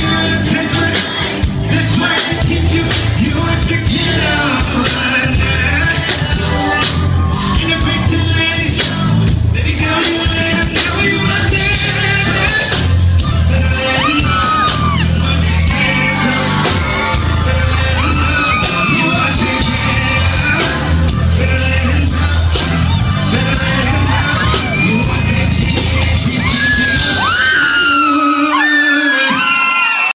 you. This way I get you, you in the killer.